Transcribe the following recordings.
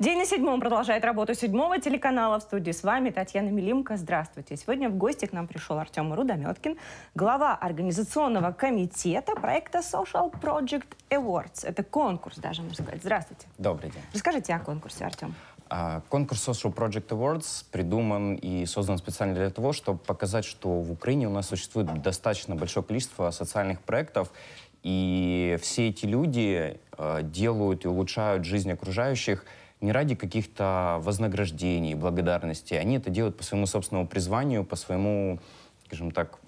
День на седьмом продолжает работу седьмого телеканала. В студии с вами Татьяна Милимко. Здравствуйте. Сегодня в гости к нам пришел Артем Рудометкин, глава организационного комитета проекта Social Project Awards. Это конкурс даже, можно сказать. Здравствуйте. Добрый день. Расскажите о конкурсе, Артем. А, Конкурс Social Project Awards придуман и создан специально для того, чтобы показать, что в Украине у нас существует достаточно большое количество социальных проектов, и все эти люди э, делают и улучшают жизнь окружающих не ради каких-то вознаграждений, благодарности. Они это делают по своему собственному призванию, по своему, скажем так,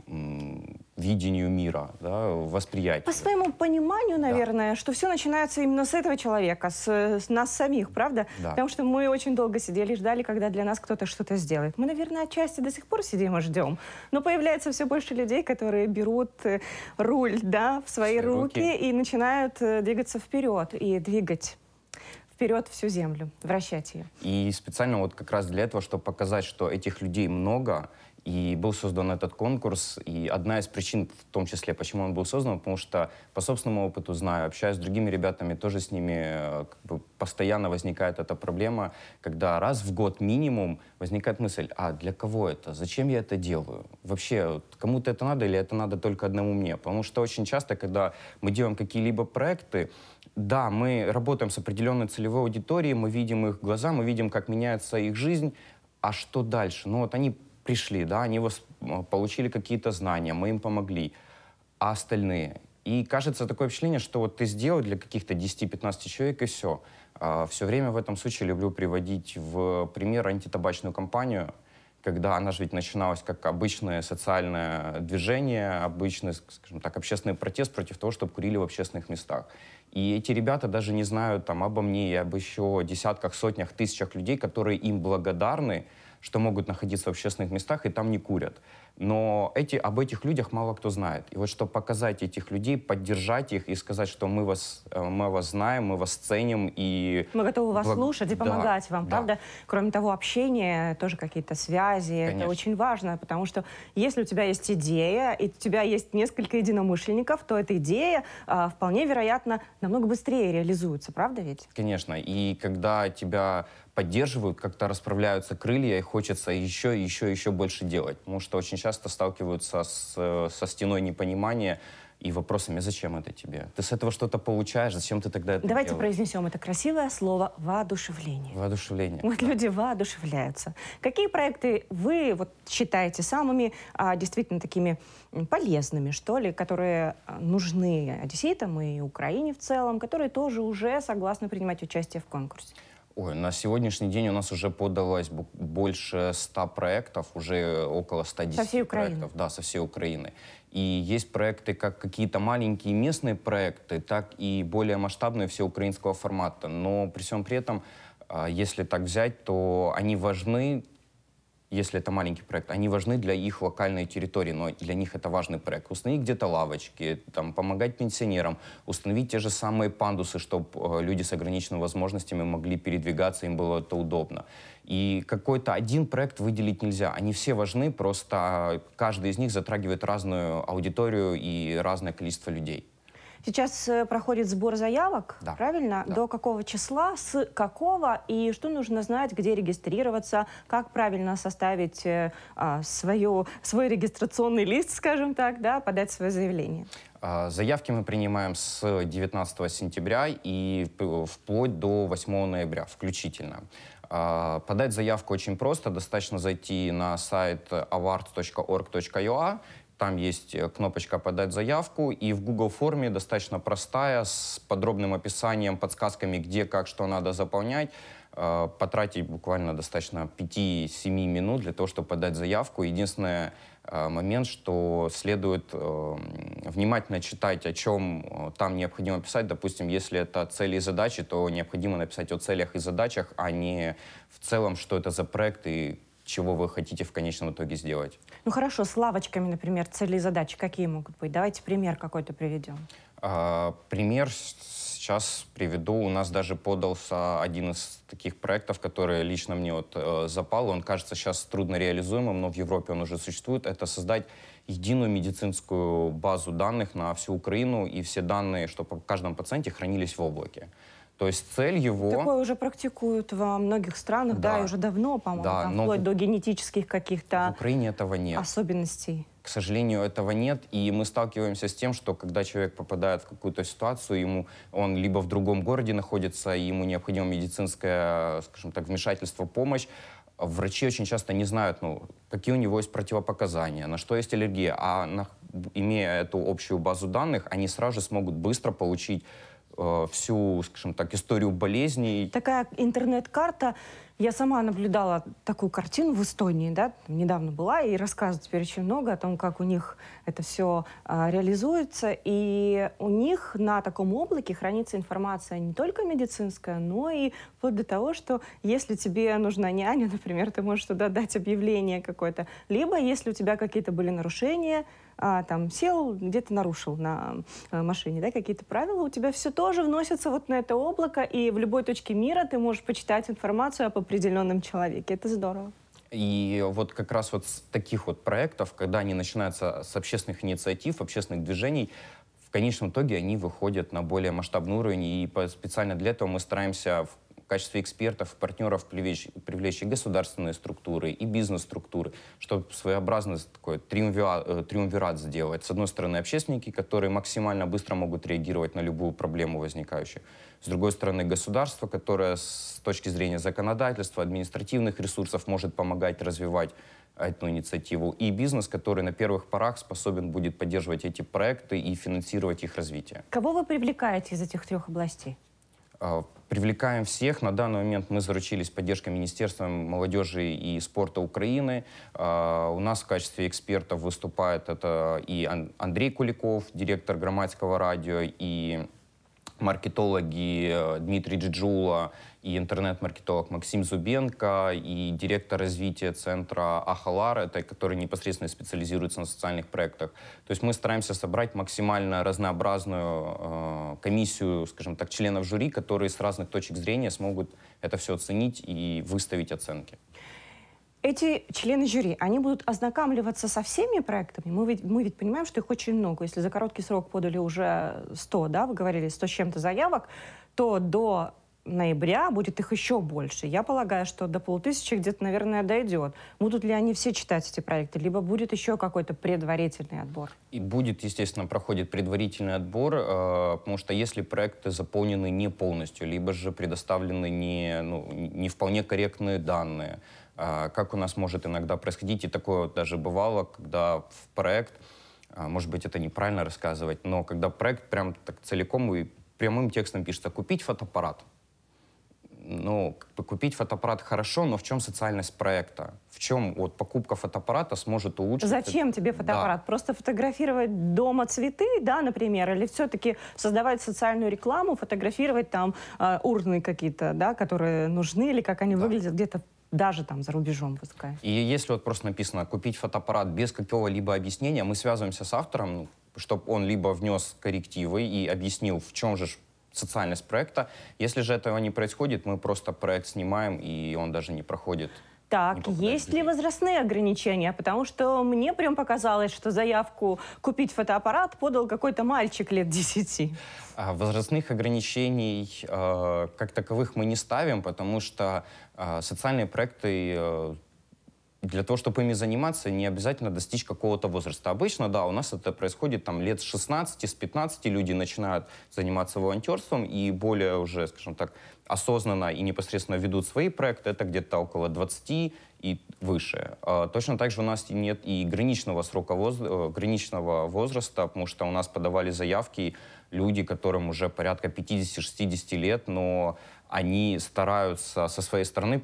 видению мира, да, восприятию. По своему пониманию, наверное, что все начинается именно с этого человека, с, с нас самих, правда? Да. Потому что мы очень долго сидели и ждали, когда для нас кто-то что-то сделает. Мы, наверное, отчасти до сих пор сидим и ждем. Но появляется все больше людей, которые берут э, руль да, в свои свои руки, руки. и начинают э, двигаться вперед и двигать вперед всю землю, вращать ее. И специально вот как раз для этого, чтобы показать, что этих людей много, и был создан этот конкурс. И одна из причин, в том числе, почему он был создан, потому что по собственному опыту знаю, общаюсь с другими ребятами, тоже с ними э, как бы, постоянно возникает эта проблема, когда раз в год минимум возникает мысль, а для кого это? Зачем я это делаю? Вообще, кому-то это надо или это надо только одному мне? Потому что очень часто, когда мы делаем какие-либо проекты, да, мы работаем с определенной целевой аудиторией, мы видим их глаза, мы видим, как меняется их жизнь, а что дальше? Ну вот они пришли, да, они вос- м, получили какие-то знания, мы им помогли, а остальные? И кажется такое впечатление, что вот ты сделал для каких-то 10-15 человек и все. все время в этом случае люблю приводить в пример антитабачную кампанию, когда она же ведь начиналась как обычное социальное движение, обычный, скажем так, общественный протест против того, чтобы курили в общественных местах. И эти ребята даже не знают там обо мне и об еще десятках, сотнях, тысячах людей, которые им благодарны, что могут находиться в общественных местах и там не курят. Но эти, об этих людях мало кто знает. И вот чтобы показать этих людей, поддержать их и сказать, что мы вас, э, мы вас знаем, мы вас ценим и... Мы готовы вас благ- слушать и Да, помогать вам, да. правда? Кроме того, общение, тоже какие-то связи, это Конечно. очень важно, потому что если у тебя есть идея, и у тебя есть несколько единомышленников, то эта идея а, вполне вероятно намного быстрее реализуется, правда ведь? Конечно. И когда тебя поддерживают, как-то расправляются крылья, и хочется еще, еще, еще больше делать. Потому что очень часто сталкиваются с, э, со стеной непонимания и вопросами, зачем это тебе? Ты с этого что-то получаешь, зачем ты тогда это Давайте делаешь? произнесем это красивое слово «воодушевление». Воодушевление. Вот люди воодушевляются. Какие проекты вы вот считаете самыми а, действительно такими полезными, что ли, которые а, нужны одесситам и Украине в целом, которые тоже уже согласны принимать участие в конкурсе? Ой, на сегодняшний день у нас уже подалось больше 100 проектов, уже около 110 Со всей Украины? проектов. Да, со всей Украины. И есть проекты как какие-то маленькие местные проекты, так и более масштабные всеукраинского формата. Но при всем при этом, а, если так взять, то они важны если это маленький проект, они важны для их локальной территории, но для них это важный проект. Установить где-то лавочки, там, помогать пенсионерам, установить те же самые пандусы, чтобы люди с ограниченными возможностями могли передвигаться, им было это удобно. И какой-то один проект выделить нельзя. Они все важны, просто каждый из них затрагивает разную аудиторию и разное количество людей. Сейчас э, проходит сбор заявок, Да. правильно? Да. До какого числа, с какого и что нужно знать, где регистрироваться, как правильно составить э, а, свою, свой регистрационный лист, скажем так, да, подать свое заявление. А, Заявки мы принимаем с 19 сентября и вплоть до 8 ноября включительно. А, Подать заявку очень просто. Достаточно зайти на сайт awards.org.ua. Там есть э, кнопочка «Подать заявку», и в Google форме достаточно простая, с подробным описанием, подсказками, где, как, что надо заполнять. Э, Потратить буквально достаточно 5-7 минут для того, чтобы подать заявку. Единственное, э, момент, что следует внимательно читать, о чем там необходимо писать. Допустим, если это цели и задачи, то необходимо написать о целях и задачах, а не в целом, что это за проект и чего вы хотите в конечном итоге сделать. Ну хорошо, с лавочками, например, цели и задачи какие могут быть? Давайте пример какой-то приведем. А, Пример сейчас приведу. У нас даже подался один из таких проектов, который лично мне вот э, запал. Он кажется сейчас трудно реализуемым, но в Европе он уже существует. Это создать единую медицинскую базу данных на всю Украину, и все данные, чтобы о каждом пациенте хранились в облаке. То есть цель его... Такое уже практикуют во многих странах, да, Да. и уже давно, по-моему, Да, там но вплоть в- до генетических В каких-то Украине этого нет. особенностей. К сожалению, этого нет, и мы сталкиваемся с тем, что когда человек попадает в какую-то ситуацию, ему он либо в другом городе находится, и ему необходимо медицинское, скажем так, вмешательство, помощь, врачи очень часто не знают, ну, какие у него есть противопоказания, на что есть аллергия, а на- имея эту общую базу данных, они сразу же смогут быстро получить всю, скажем так, историю болезней, Такая интернет-карта. Я сама наблюдала такую картину в Эстонии, да, недавно была, и рассказывают теперь очень много о том, как у них это все реализуется. И у них на таком облаке хранится информация не только медицинская, но и вплоть до того, что если тебе нужна няня, например, ты можешь туда дать объявление какое-то. Либо если у тебя какие-то были нарушения, а, там сел, где-то нарушил на э, машине, да, какие-то правила, у тебя все тоже вносится вот на это облако, и в любой точке мира ты можешь почитать информацию об определенном человеке. Это здорово. И вот как раз вот с таких вот проектов, когда они начинаются с общественных инициатив, общественных движений, в конечном итоге они выходят на более масштабный уровень. И специально для этого мы стараемся в качестве экспертов, партнеров привлечь, привлечь и государственные структуры, и бизнес-структуры, чтобы своеобразный такой э, триумвират сделать. С одной стороны, общественники, которые максимально быстро могут реагировать на любую проблему возникающую. С другой стороны, государство, которое с точки зрения законодательства, административных ресурсов может помогать развивать эту инициативу. И бизнес, который на первых порах способен будет поддерживать эти проекты и финансировать их развитие. Кого вы привлекаете из этих трех областей? Привлекаем всех. На данный момент мы заручились поддержкой Министерства молодежи и спорта Украины. А, У нас в качестве экспертов выступает это и Ан- Андрей Куликов, директор громадского радио, и маркетологи э, Дмитрий Джиджула, и интернет-маркетолог Максим Зубенко, и директор развития центра Ахалар, это который непосредственно специализируется на социальных проектах. То есть мы стараемся собрать максимально разнообразную э, комиссию, скажем так, членов жюри, которые с разных точек зрения смогут это все оценить и выставить оценки. Эти члены жюри, они будут ознакомливаться со всеми проектами? Мы ведь, мы ведь понимаем, что их очень много. Если за короткий срок подали уже 100, да, вы говорили, 100 с чем-то заявок, то до ноября будет их еще больше. Я полагаю, что до полутысячи где-то, наверное, дойдет. Будут ли они все читать эти проекты, либо будет еще какой-то предварительный отбор? И будет, естественно, проходит предварительный отбор, э, потому что если проекты заполнены не полностью, либо же предоставлены не, ну, не вполне корректные данные, э, как у нас может иногда происходить, и такое вот даже бывало, когда в проект, э, может быть, это неправильно рассказывать, но когда проект прям так целиком и прямым текстом пишется «купить фотоаппарат», ну, как бы купить фотоаппарат хорошо, но в чем социальность проекта? В чем вот покупка фотоаппарата сможет улучшить... Зачем тебе Да. фотоаппарат? Просто фотографировать дома цветы, да, например, или все-таки создавать социальную рекламу, фотографировать там э, урны какие-то, да, которые нужны, или как они Да. выглядят где-то даже там за рубежом, пускай. И если вот просто написано «купить фотоаппарат» без какого-либо объяснения, мы связываемся с автором, чтобы он либо внес коррективы и объяснил, в чем же социальность проекта. Если же этого не происходит, мы просто проект снимаем, и он даже не проходит. Так, есть ли возрастные ограничения? Потому что мне прям показалось, что заявку купить фотоаппарат подал какой-то мальчик лет 10. А Возрастных ограничений э, как таковых мы не ставим, потому что э, социальные проекты э, для того, чтобы ими заниматься, не обязательно достичь какого-то возраста. Обычно, да, у нас это происходит там лет с 16, с 15 люди начинают заниматься волонтерством и более уже, скажем так, осознанно и непосредственно ведут свои проекты, это где-то около 20 и выше. А, Точно так же у нас нет и граничного срока воз- э, граничного возраста, потому что у нас подавали заявки люди, которым уже порядка 50-60 лет, но они стараются со своей стороны,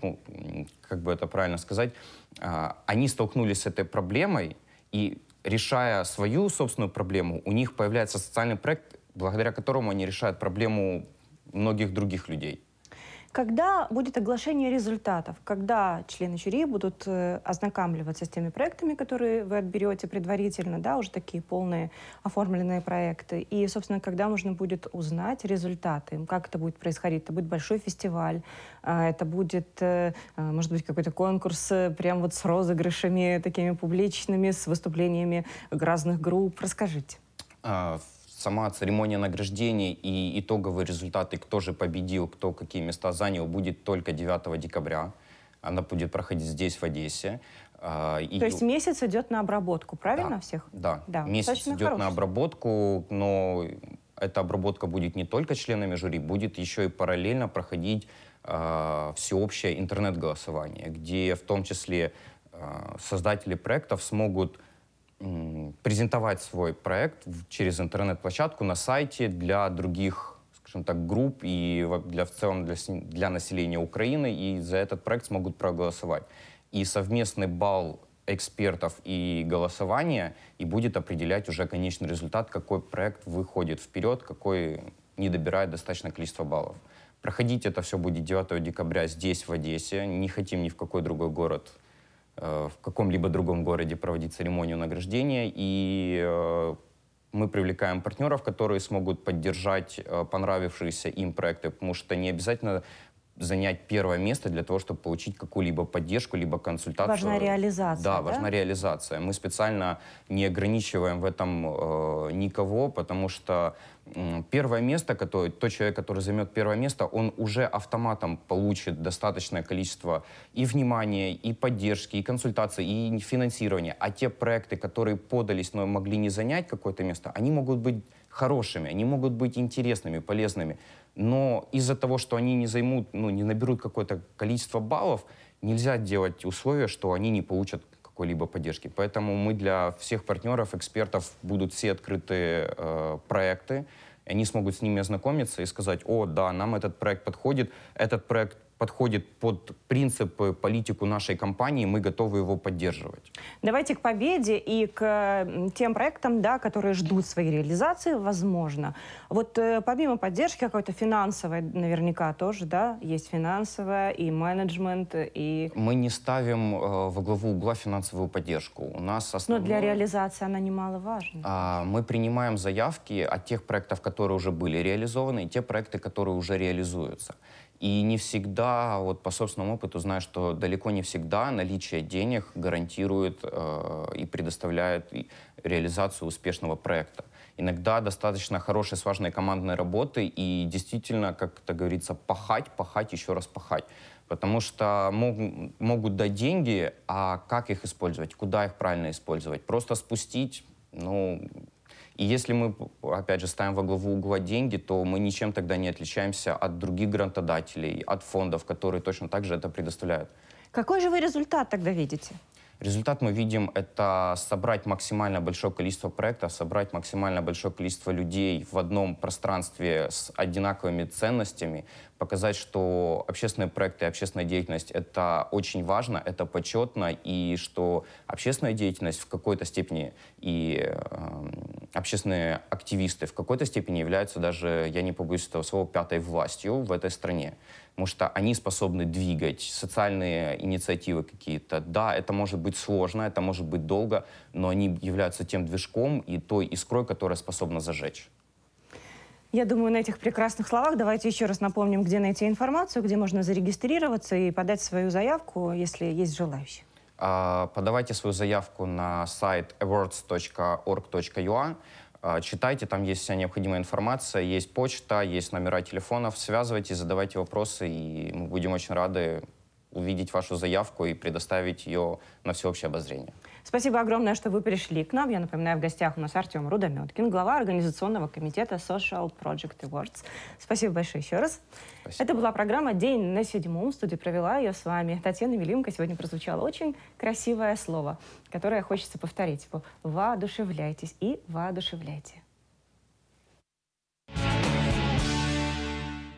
как бы это правильно сказать, а, они столкнулись с этой проблемой, и решая свою собственную проблему, у них появляется социальный проект, благодаря которому они решают проблему многих других людей. Когда будет оглашение результатов? Когда члены жюри будут э, ознакомливаться с теми проектами, которые вы отберете предварительно, да, уже такие полные оформленные проекты? И, собственно, когда можно будет узнать результаты? Как это будет происходить? Это будет большой фестиваль, а, это будет, э, а, может быть, какой-то конкурс э, прям вот с розыгрышами такими публичными, с выступлениями разных групп. Расскажите. А, сама церемония награждения и итоговые результаты, кто же победил, кто какие места занял, будет только 9 декабря. Она будет проходить здесь, в Одессе. А, и... То есть месяц идет на обработку, правильно да, всех? Да, да. месяц идет хороший. на обработку, но эта обработка будет не только членами жюри, будет еще и параллельно проходить э, всеобщее интернет-голосование, где в том числе э, создатели проектов смогут презентовать свой проект через интернет-площадку на сайте для других скажем так, групп и для, в целом для, для населения Украины, и за этот проект смогут проголосовать. И совместный балл экспертов и голосования и будет определять уже конечный результат, какой проект выходит вперед, какой не добирает достаточное количество баллов. Проходить это все будет 9 декабря здесь, в Одессе. Не хотим ни в какой другой город, в каком-либо другом городе проводить церемонию награждения. И э, мы привлекаем партнеров, которые смогут поддержать э, понравившиеся им проекты, потому что не обязательно занять первое место для того, чтобы получить какую-либо поддержку, либо консультацию. Важна реализация. Да, да? важна реализация. Мы специально не ограничиваем в этом э, никого, потому что э, первое место, которое, тот человек, который займет первое место, он уже автоматом получит достаточное количество и внимания, и поддержки, и консультаций, и финансирования. А те проекты, которые подались, но могли не занять какое-то место, они могут быть хорошими, они могут быть интересными, полезными. Но из-за того, что они не займут, ну, не наберут какое-то количество баллов, нельзя делать условия, что они не получат какой-либо поддержки. Поэтому мы для всех партнеров, экспертов будут все открытые э, проекты, они смогут с ними ознакомиться и сказать, о, да, нам этот проект подходит, этот проект подходит под принципы, политику нашей компании, мы готовы его поддерживать. Давайте к победе и к тем проектам, да, которые ждут своей реализации, возможно. Вот э, помимо поддержки какой-то финансовой, наверняка тоже, да, есть финансовая и менеджмент, и... Мы не ставим э, во главу угла финансовую поддержку. У нас основное... Но для реализации она немаловажна. А, мы принимаем заявки от тех проектов, которые уже были реализованы, и те проекты, которые уже реализуются. И не всегда, вот по собственному опыту знаю, что далеко не всегда наличие денег гарантирует э, и предоставляет реализацию успешного проекта. Иногда достаточно хорошей, сважной командной работы и действительно, как это говорится, пахать, пахать, еще раз пахать. Потому что мог, могут дать деньги, а как их использовать, куда их правильно использовать? Просто спустить, ну, и если мы, опять же, ставим во главу угла деньги, то мы ничем тогда не отличаемся от других грантодателей, от фондов, которые точно так же это предоставляют. Какой же вы результат тогда видите? Результат мы видим — это собрать максимально большое количество проектов, собрать максимально большое количество людей в одном пространстве с одинаковыми ценностями, показать, что общественные проекты и общественная деятельность — это очень важно, это почетно, и что общественная деятельность в какой-то степени и э, общественные активисты в какой-то степени являются даже, я не побоюсь этого слова, пятой властью в этой стране потому что они способны двигать социальные инициативы какие-то. Да, это может быть сложно, это может быть долго, но они являются тем движком и той искрой, которая способна зажечь. Я думаю, на этих прекрасных словах давайте еще раз напомним, где найти информацию, где можно зарегистрироваться и подать свою заявку, если есть желающие. А, подавайте свою заявку на сайт awards.org.ua. А, читайте, там есть вся необходимая информация, есть почта, есть номера телефонов. Связывайтесь, задавайте вопросы, и мы будем очень рады увидеть вашу заявку и предоставить ее на всеобщее обозрение. Спасибо огромное, что вы пришли к нам. Я напоминаю, в гостях у нас Артем Рудометкин, глава организационного комитета Social Project Awards. Спасибо большое еще раз. Спасибо. Это была программа «День на седьмом». В студии провела ее с вами Татьяна Велимка. Сегодня прозвучало очень красивое слово, которое хочется повторить. Типа «воодушевляйтесь» и «воодушевляйте».